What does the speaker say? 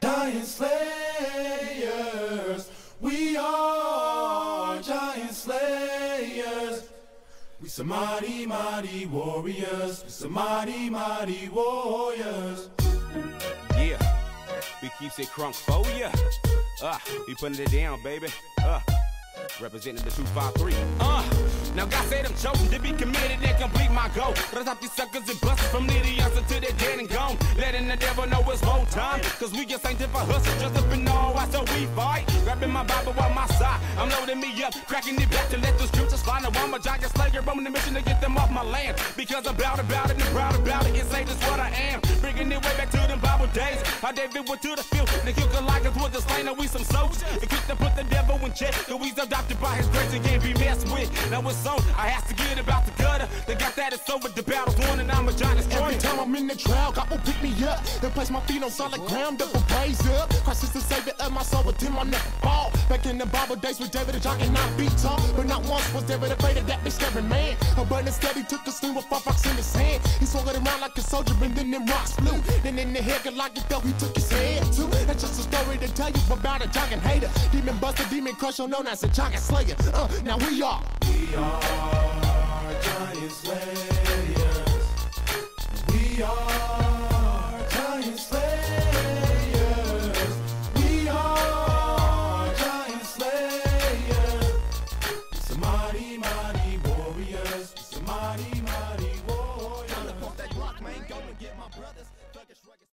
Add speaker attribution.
Speaker 1: Giant Slayers, we are Giant Slayers. We some mighty, mighty warriors. We some mighty, mighty warriors.
Speaker 2: Yeah, we keeps it crunk for ya. Uh, we putting it down, baby. Uh, representing the 253. Uh, now God said I'm chosen to be committed and complete my goal. But I these suckers and Letting the devil know it's more time. Cause we just ain't hustle, just up in all out, so we fight. Grabbing my Bible on my side. I'm loading me up, cracking it back to let the scriptures find a one. giant slayer, I'm on the mission to get them off my land. Because I'm proud about it and proud about it. It's ain't just what I am. Bringing it way back to them Bible days. How David went to the field. They kill Goliath with the slain, and we some soldiers. And quick to put the devil in check. Cause we's adopted by his grace and can't be messed with. Now it's on, I have to get about the gutter. They got that, it's over, the battle's won, and I'm a giant
Speaker 3: I'm in the trial, God will pick me up and place my feet on solid ground, double praise up. Christ is the savior of my soul, but him I never fall. Back in the Bible days with David, the jock and not be tall. But not once was there a greater that be scary man. But instead, he took a sling with five rocks in his hand. He swung it around like a soldier, and then them rocks flew. Then in the head, like it fell, he took his head too. That's just a story to tell you about a jogging hater. Demon buster, demon crusher, known as a jogging slayer. Uh, now we are.
Speaker 1: We are giant slayers. We are